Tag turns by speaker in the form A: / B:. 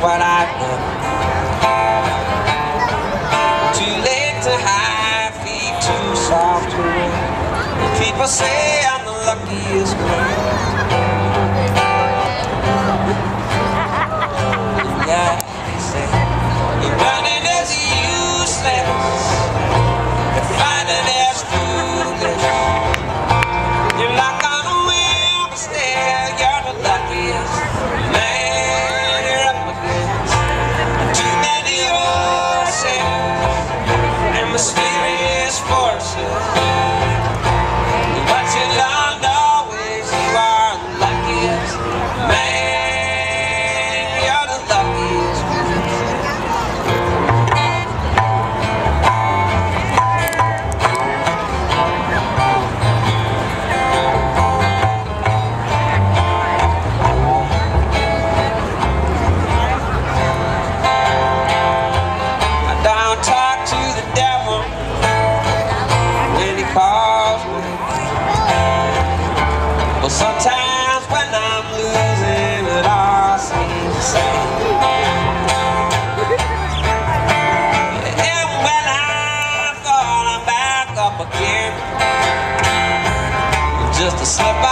A: what I want. Too late to hide, feet too soft to run. People say I'm the luckiest man. horses. slip